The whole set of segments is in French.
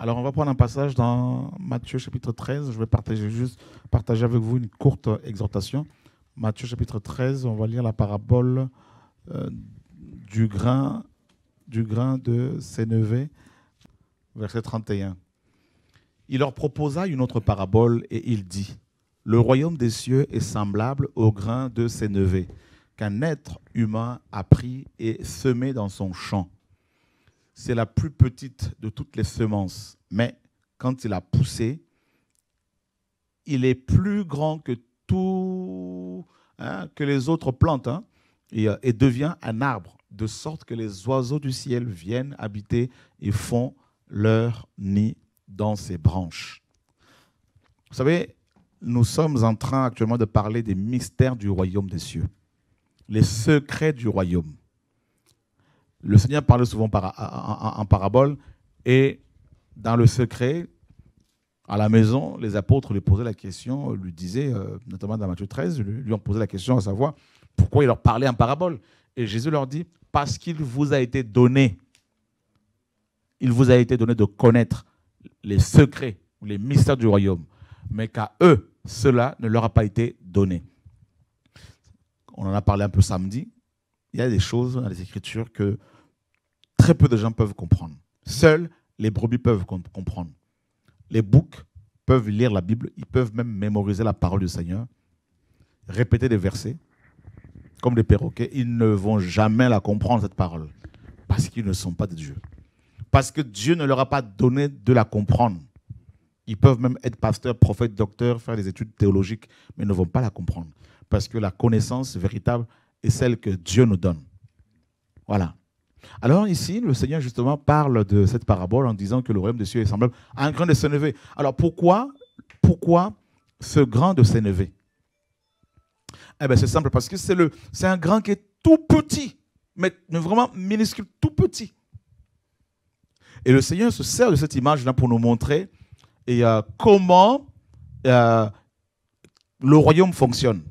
Alors on va prendre un passage dans Matthieu chapitre 13. Je vais partager juste partager avec vous une courte exhortation. Matthieu chapitre 13, on va lire la parabole euh, du grain du grain de Sénévé, verset 31. Il leur proposa une autre parabole et il dit Le royaume des cieux est semblable au grain de sénévé qu'un être humain a pris et semé dans son champ. C'est la plus petite de toutes les semences, mais quand il a poussé, il est plus grand que tout, hein, que les autres plantes, hein, euh, et devient un arbre, de sorte que les oiseaux du ciel viennent habiter et font leur nid dans ses branches. Vous savez, nous sommes en train actuellement de parler des mystères du royaume des cieux, les secrets du royaume. Le Seigneur parle souvent en parabole et dans le secret, à la maison, les apôtres lui posaient la question, lui disaient, euh, notamment dans Matthieu 13, lui lui ont posé la question à savoir pourquoi il leur parlait en parabole? Et Jésus leur dit, parce qu'il vous a été donné, il vous a été donné de connaître les secrets ou les mystères du royaume, mais qu'à eux, cela ne leur a pas été donné. On en a parlé un peu samedi. Il y a des choses dans les Écritures que très peu de gens peuvent comprendre. Seuls les brebis peuvent com- comprendre. Les boucs peuvent lire la Bible, ils peuvent même mémoriser la parole du Seigneur, répéter des versets, comme des perroquets. Ils ne vont jamais la comprendre, cette parole, parce qu'ils ne sont pas de Dieu. Parce que Dieu ne leur a pas donné de la comprendre. Ils peuvent même être pasteurs, prophètes, docteurs, faire des études théologiques, mais ne vont pas la comprendre. Parce que la connaissance véritable est celle que Dieu nous donne. Voilà. Alors ici, le Seigneur justement parle de cette parabole en disant que le royaume des cieux est semblable à un grain de sénévé. Alors pourquoi, pourquoi ce grain de sénévé? Eh bien c'est simple, parce que c'est un grain qui est tout petit, mais vraiment minuscule, tout petit. Et le Seigneur se sert de cette image-là pour nous montrer et, euh, comment euh, le royaume fonctionne.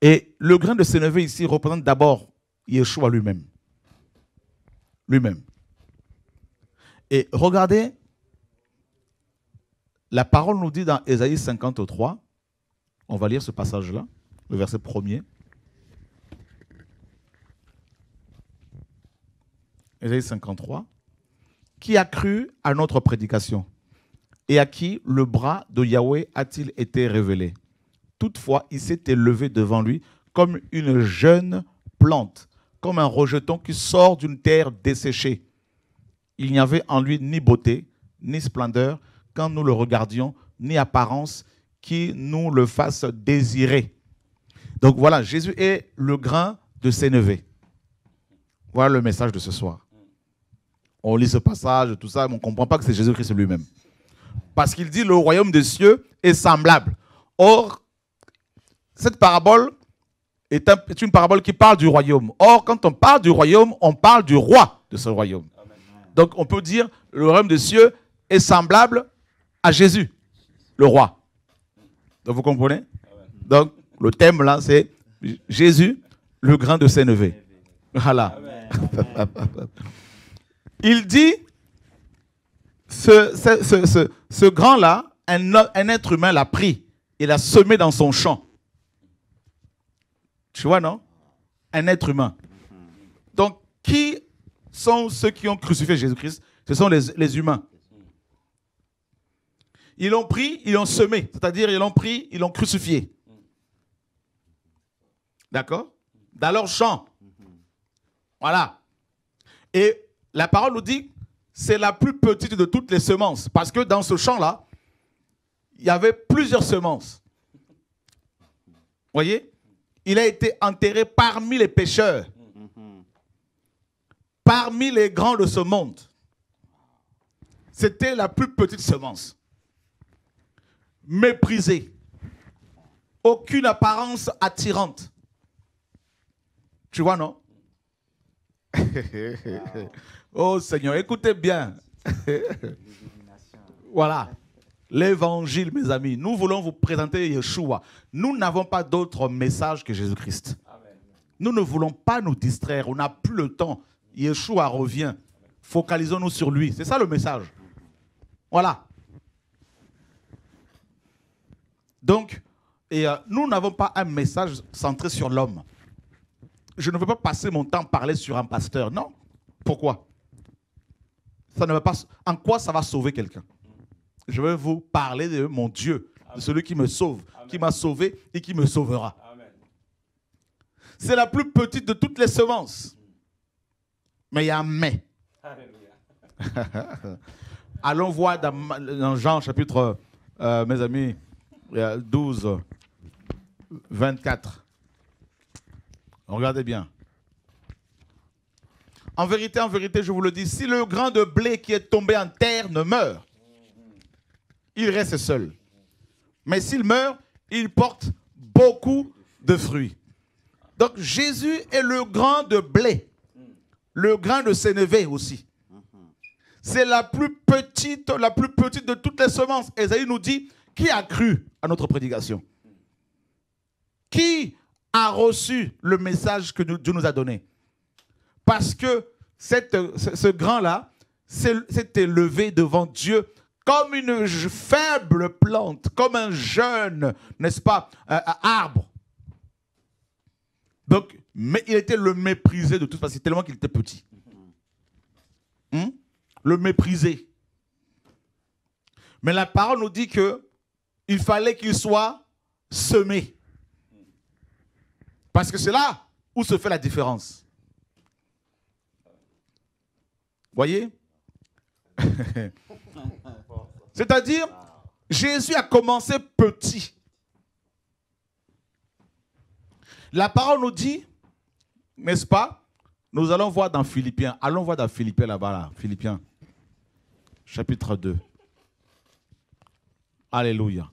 Et le grain de sénévé ici représente d'abord Yeshua lui-même. Lui-même. Et regardez, la parole nous dit dans Ésaïe 53, on va lire ce passage-là, le verset premier. Ésaïe 53. Qui a cru à notre prédication Et à qui le bras de Yahweh a-t-il été révélé? Toutefois, il s'est élevé devant lui comme une jeune plante, comme un rejeton qui sort d'une terre desséchée. Il n'y avait en lui ni beauté, ni splendeur, quand nous le regardions, ni apparence qui nous le fasse désirer. Donc voilà, Jésus est le grain de Sénévé. Voilà le message de ce soir. On lit ce passage, tout ça, mais on ne comprend pas que c'est Jésus-Christ lui-même. Parce qu'il dit le royaume des cieux est semblable. Or, cette parabole est, un- est une parabole qui parle du royaume. Or, quand on parle du royaume, on parle du roi de ce royaume. Donc, on peut dire le royaume des cieux est semblable à Jésus, le roi. Donc, vous comprenez? Donc, le thème là, c'est Jésus, le grain de Sénévé. Voilà. Il dit, ce, un, o- un être humain l'a pris et l'a semé dans son champ. Tu vois, non? Un être humain. Donc, qui sont ceux qui ont crucifié Jésus-Christ? Ce sont les, humains. Ils l'ont pris, ils l'ont semé. C'est-à-dire, ils l'ont pris, ils l'ont crucifié. D'accord? Dans leur champ. Voilà. Et la parole nous dit, c'est la plus petite de toutes les semences. Parce que dans ce champ-là, il y avait plusieurs semences. Voyez? Il a été enterré parmi les pécheurs. Parmi les grands de ce monde. C'était la plus petite semence. Méprisée. Aucune apparence attirante. Tu vois, non? Oh Seigneur, écoutez bien. voilà. L'évangile, mes amis. Nous voulons vous présenter Yeshua. Nous n'avons pas d'autre message que Jésus-Christ. Nous ne voulons pas nous distraire. On n'a plus le temps. Yeshua revient. Focalisons-nous sur lui. C'est ça le message. Voilà. Donc, et euh, nous n'avons pas un message centré sur l'homme. Je ne veux pas passer mon temps à parler sur un pasteur. Non. Pourquoi? Ça ne va pas, En quoi ça va sauver quelqu'un? Je vais vous parler de mon Dieu, de celui qui me sauve, qui m'a sauvé et qui me sauvera. C'est la plus petite de toutes les semences. Mais il y a un mais. Allons voir dans, Jean chapitre, euh, mes amis, 12, 24. Regardez bien. En vérité, en vérité, je vous le dis, si le grain de blé qui est tombé en terre ne meurt, il reste seul. Mais s'il meurt, il porte beaucoup de fruits. Donc Jésus est le grain de blé, le grain de sénévé aussi. C'est la plus petite, la plus petite de toutes les semences. Esaïe nous dit, qui a cru à notre prédication? Qui a reçu le message que Dieu nous a donné? Parce que cette, ce, grand-là s'est élevé devant Dieu comme une faible plante, comme un jeune, n'est-ce pas, arbre. Donc, il était le méprisé de toute façon, tellement qu'il était petit. Hmm? Le méprisé. Mais la parole nous dit que il fallait qu'il soit semé. Parce que c'est là où se fait la différence. Voyez? C'est-à-dire, Jésus a commencé petit. La parole nous dit, n'est-ce pas Nous allons voir dans Philippiens. Allons voir dans Philippiens là-bas, là. Philippiens, chapitre 2. Alléluia.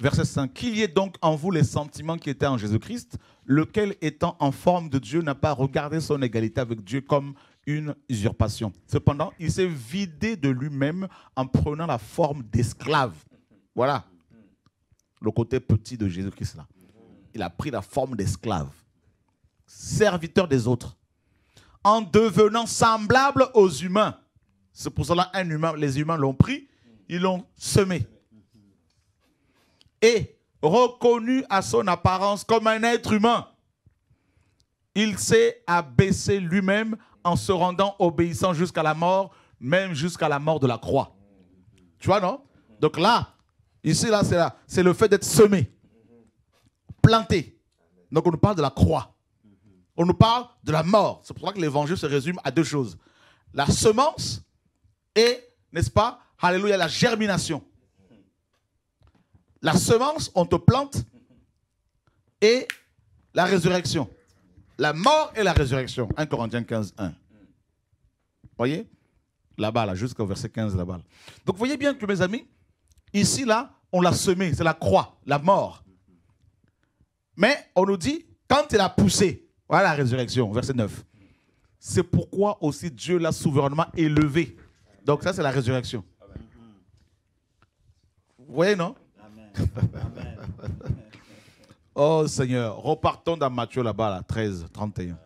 Verset 5. Qu'il y ait donc en vous les sentiments qui étaient en Jésus-Christ, lequel étant en forme de Dieu n'a pas regardé son égalité avec Dieu comme une usurpation. Cependant, il s'est vidé de lui-même en prenant la forme d'esclave. Voilà le côté petit de Jésus-Christ là. Il a pris la forme d'esclave, serviteur des autres, en devenant semblable aux humains. C'est pour cela un humain, les humains l'ont pris, ils l'ont semé et reconnu à son apparence comme un être humain. Il s'est abaissé lui-même en se rendant obéissant jusqu'à la mort, même jusqu'à la mort de la croix. Tu vois, non? Donc là, ici, là, c'est le fait d'être semé, planté. Donc on nous parle de la croix. On nous parle de la mort. C'est pour ça que l'évangile se résume à deux choses. La semence et, n'est-ce pas, alléluia, la germination. La semence, on te plante, et la résurrection. La mort et la résurrection. 1 Corinthiens 15, 1. Voyez? Là-bas, là, jusqu'au verset 15, là-bas. Donc, voyez bien que, mes amis, ici, là, on l'a semé, c'est la croix, la mort. Mais on nous dit, quand il a poussé, voilà la résurrection, verset 9. C'est pourquoi aussi Dieu l'a souverainement élevé. Donc, ça, c'est la résurrection. Vous voyez, non? Oh Seigneur, repartons dans Matthieu là-bas, là, 13, 31.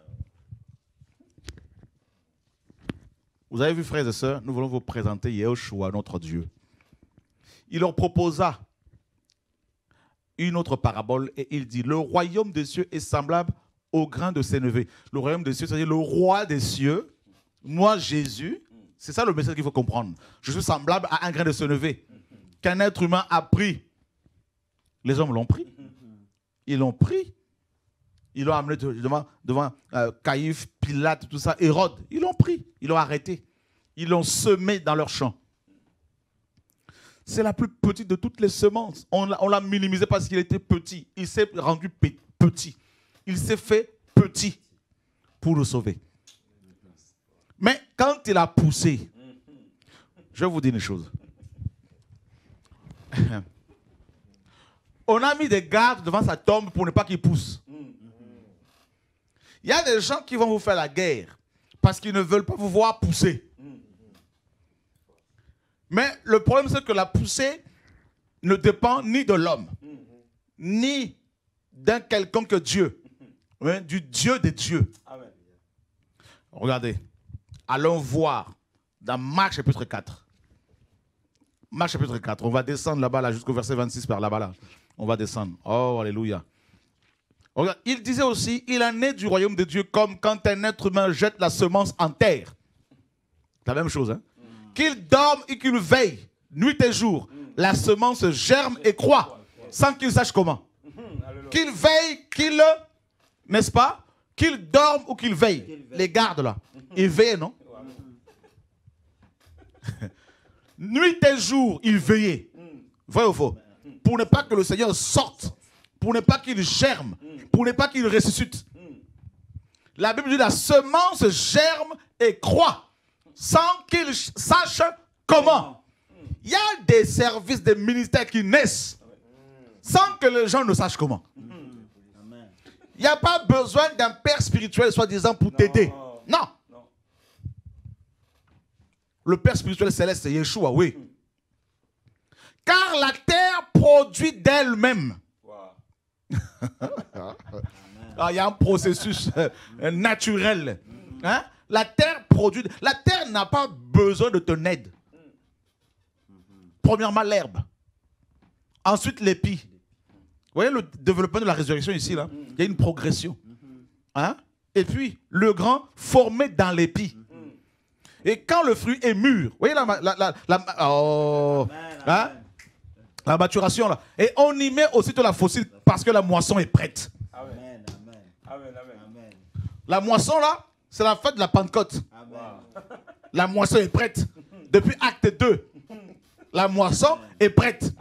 Vous avez vu, frères et sœurs, nous voulons vous présenter Yahushua, notre Dieu. Il leur proposa une autre parabole et il dit Le royaume des cieux est semblable au grain de sénévé. Le royaume des cieux, c'est-à-dire le roi des cieux, moi Jésus, c'est ça le message qu'il faut comprendre. Je suis semblable à un grain de sénévé qu'un être humain a pris les hommes l'ont pris. Ils l'ont pris. Ils l'ont amené devant, devant euh, Caïphe, Pilate, tout ça, Hérode. Ils l'ont pris. Ils l'ont arrêté. Ils l'ont semé dans leur champ. C'est la plus petite de toutes les semences. On l'a minimisé parce qu'il était petit. Il s'est rendu petit. Il s'est fait petit pour le sauver. Mais quand il a poussé, je vais vous dire une chose. On a mis des gardes devant sa tombe pour ne pas qu'il pousse. Il y a des gens qui vont vous faire la guerre parce qu'ils ne veulent pas vous voir pousser. Mais le problème, c'est que la poussée ne dépend ni de l'homme, ni d'un quelconque Dieu, mais du Dieu des dieux. Regardez, allons voir dans Marc chapitre 4. Marc chapitre 4. On va descendre là-bas, là, jusqu'au verset 26 par là-bas. Là. On va descendre. Oh, alléluia. Regarde, il disait aussi, il en est du royaume de Dieu comme quand un être humain jette la semence en terre. La même chose. Hein? Qu'il dorme et qu'il veille, nuit et jour. La semence germe et croît, sans qu'il sache comment. Qu'il veille, qu'il, n'est-ce pas? Qu'il dorme ou qu'il veille. Les gardes là. Il veille, non? Nuit et jour, il veillait. Vrai ou faux? Pour ne pas que le Seigneur sorte. Pour ne pas qu'il germe. Pour ne pas qu'il ressuscite. La Bible dit la semence germe et croît sans qu'il sache comment. Il y a des services, des ministères qui naissent sans que les gens ne sachent comment. Il n'y a pas besoin d'un père spirituel, soi-disant, pour t'aider. Non. Le père spirituel céleste, c'est Yeshua, oui. Car la terre produit d'elle-même. Ah, il y a un processus euh, naturel. Hein? La terre produit. La terre n'a pas besoin de ton aide. Premièrement, l'herbe. Ensuite, l'épi. Vous voyez le développement de la résurrection ici, là? Il y a une progression. Hein? Et puis, le grand formé dans l'épi. Et quand le fruit est mûr, vous voyez la, la, la, oh, hein? La maturation là. Et on y met aussitôt la fossile parce que la moisson est prête. Amen. Amen. La moisson là, c'est la fête de la Pentecôte. La moisson est prête. Depuis acte 2, la moisson est prête.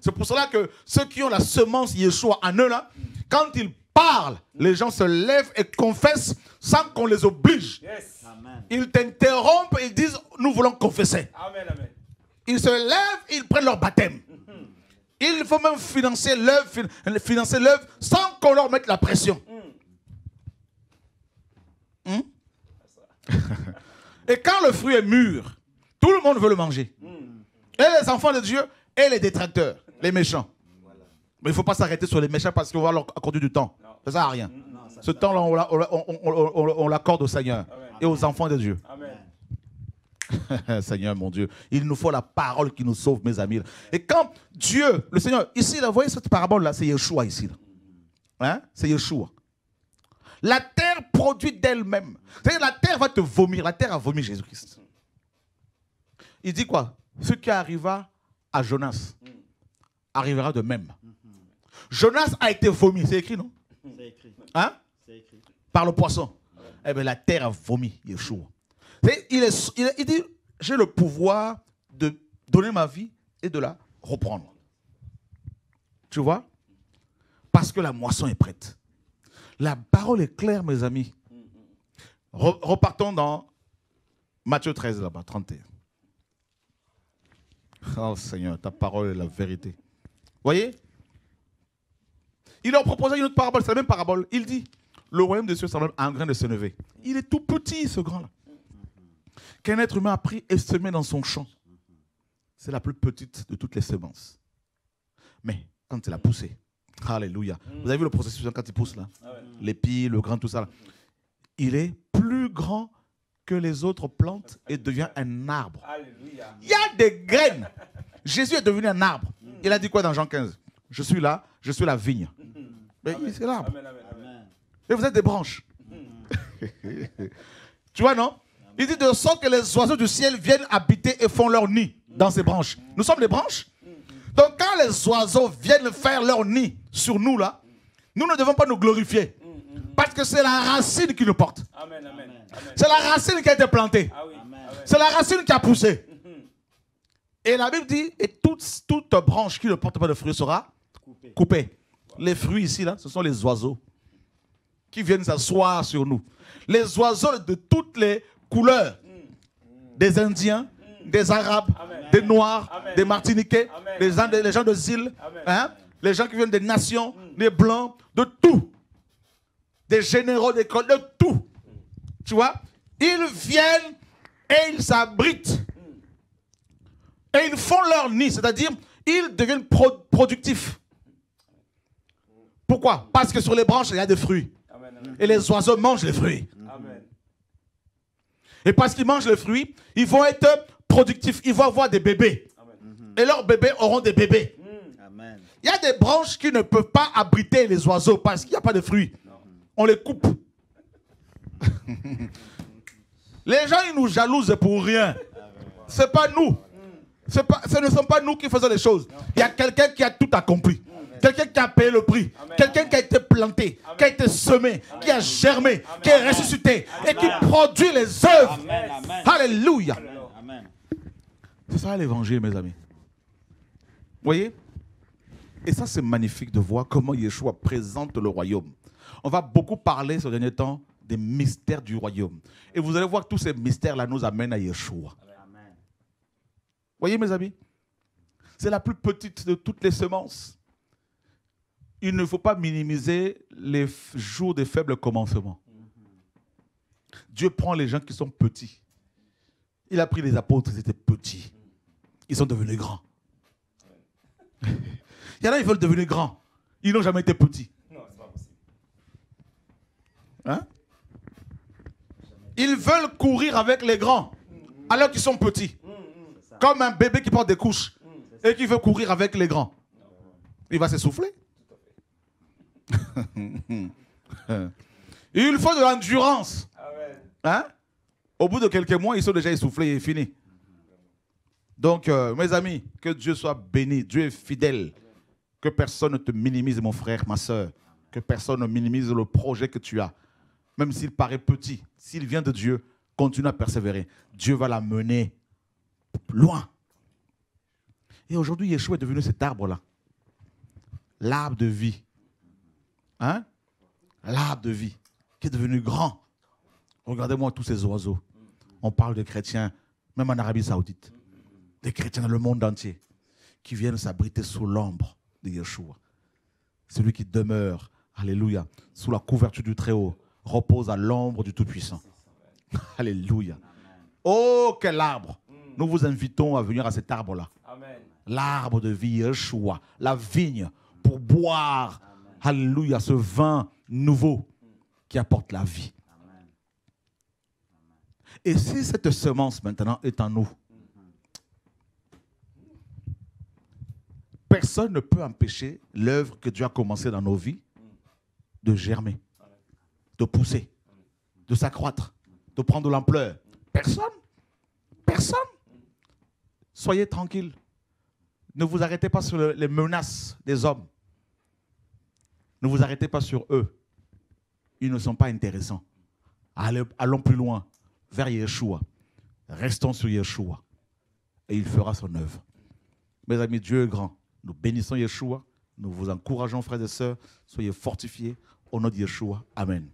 C'est pour cela que ceux qui ont la semence Yeshua en eux, là, quand ils parlent, les gens se lèvent et confessent sans qu'on les oblige. Ils t'interrompent et ils disent Nous voulons confesser. Ils se lèvent, ils prennent leur baptême. Il faut même financer l'œuvre, financer l'œuvre sans qu'on leur mette la pression. Hmm? Hmm? et quand le fruit est mûr, tout le monde veut le manger. Et les enfants de Dieu et les détracteurs, les méchants. Mais il ne faut pas s'arrêter sur les méchants parce qu'on va leur accorder du temps. Ça ne sert à rien. Ce temps-là, on, l'accorde au Seigneur et aux enfants de Dieu. Seigneur mon Dieu, il nous faut la parole qui nous sauve, mes amis. Et quand Dieu, le Seigneur, ici, vous voyez cette parabole-là, c'est Yeshua ici. Hein? C'est Yeshua. La terre produit d'elle-même. C'est-à-dire la terre va te vomir. La terre a vomi Jésus-Christ. Il dit quoi? Ce qui arriva à Jonas arrivera de même. Jonas a été vomi. C'est écrit, non? C'est écrit. Hein? C'est écrit. Par le poisson. Eh bien, la terre a vomi Yeshua. Il, dit, j'ai le pouvoir de donner ma vie et de la reprendre. Tu vois? Parce que la moisson est prête. La parole est claire, mes amis. repartons dans Matthieu 13, là-bas, 31. Oh Seigneur, ta parole est la vérité. Voyez? Il leur proposait une autre parabole, c'est la même parabole. Il dit Le royaume des cieux semble un grain de sénévé. Il est tout petit, ce grand-là. Qu'un être humain a pris et semé dans son champ. C'est la plus petite de toutes les semences. Mais quand il a poussé, Alléluia. Mm. Vous avez vu le processus quand il pousse là? Ah L'épi, le grain, tout ça. Il est plus grand que les autres plantes et devient un arbre. Alléluia. Il y a des graines. Jésus est devenu un arbre. Mm. Il a dit quoi dans Jean 15 Je suis là, je suis la vigne. Mm. Mais c'est l'arbre. Et vous êtes des branches. tu vois, non? Il dit de sorte que les oiseaux du ciel viennent habiter et font leur nid dans ces branches. Nous sommes les branches. Donc quand les oiseaux viennent faire leur nid sur nous là, nous ne devons pas nous glorifier. Parce que c'est la racine qui nous porte. C'est la racine qui a été plantée. Ah c'est la racine qui a poussé. Et la Bible dit, et toute, toute branche qui ne porte pas de fruits sera coupée. Les fruits ici, là, ce sont les oiseaux qui viennent s'asseoir sur nous. Les oiseaux de toutes les couleurs. Des Indiens, des Arabes, des Noirs, des Martiniquais, les gens, les gens de Zille, hein, les gens qui viennent des nations, des Blancs, de tout. Des généraux d'école, de tout. Tu vois? Ils viennent et ils s'abritent. Et ils font leur nid, c'est-à-dire ils deviennent productifs. Pourquoi? Parce que sur les branches, il y a des fruits. Et les oiseaux mangent les fruits. Et parce qu'ils mangent les fruits, ils vont être productifs. Ils vont avoir des bébés. et leurs bébés auront des bébés. Amen. Il y a des branches qui ne peuvent pas abriter les oiseaux parce qu'il n'y a pas de fruits. On les coupe. les gens, ils nous jalousent pour rien. C'est pas nous. C'est Pas, ce ne sont pas nous qui faisons les choses. Il y a quelqu'un qui a tout accompli. Quelqu'un qui a payé le prix. Quelqu'un qui a été planté, qui a été semé, qui a germé, qui est ressuscité et qui produit les œuvres. Alléluia. C'est ça l'évangile, mes amis. Vous voyez? Et ça, c'est magnifique de voir comment Yeshua présente le royaume. On va beaucoup parler ce dernier temps des mystères du royaume. Et vous allez voir que tous ces mystères-là nous amènent à Yeshua. Amen. voyez, mes amis? C'est la plus petite de toutes les semences. Il ne faut pas minimiser les jours des faibles commencements. Dieu prend les gens qui sont petits. Il a pris les apôtres, ils étaient petits. Ils sont devenus grands. Il y en a, ils veulent devenir grands. Ils n'ont jamais été petits. Hein? Ils veulent courir avec les grands, alors qu'ils sont petits. Comme un bébé qui porte des couches et qui veut courir avec les grands. Il va s'essouffler. Il faut de l'endurance. Hein? Au bout de quelques mois, ils sont déjà essoufflés et finis. Donc, euh, mes amis, que Dieu soit béni. Dieu est fidèle. Que personne ne te minimise, mon frère, ma soeur. Que personne ne minimise le projet que tu as. Même s'il paraît petit, s'il vient de Dieu, continue à persévérer. Dieu va la mener loin. Et aujourd'hui, Yeshua est devenu cet arbre-là. L'arbre de vie. Hein? L'arbre de vie, qui est devenu grand. Regardez-moi tous ces oiseaux. On parle de chrétiens, même en Arabie Saoudite. Des chrétiens dans le monde entier qui viennent s'abriter sous l'ombre de Yeshua. Celui qui demeure, alléluia, sous la couverture du Très-Haut, repose à l'ombre du Tout-Puissant. Alléluia. Oh, quel arbre Nous vous invitons à venir à cet arbre-là. L'arbre de vie, Yeshua, la vigne, pour boire, alléluia, ce vin nouveau qui apporte la vie. Et si cette semence maintenant est en nous, personne ne peut empêcher l'œuvre que Dieu a commencée dans nos vies de germer, de pousser, de s'accroître, de prendre de l'ampleur. Personne. Personne. Soyez tranquille. Ne vous arrêtez pas sur le- les menaces des hommes. Ne vous arrêtez pas sur eux. Ils ne sont pas intéressants. Allons plus loin, vers Yeshua. Restons sur Yeshua. Et il fera son œuvre. Mes amis, Dieu est grand. Nous bénissons Yeshua. Nous vous encourageons, frères et sœurs. Soyez fortifiés. Au nom de Yeshua. Amen.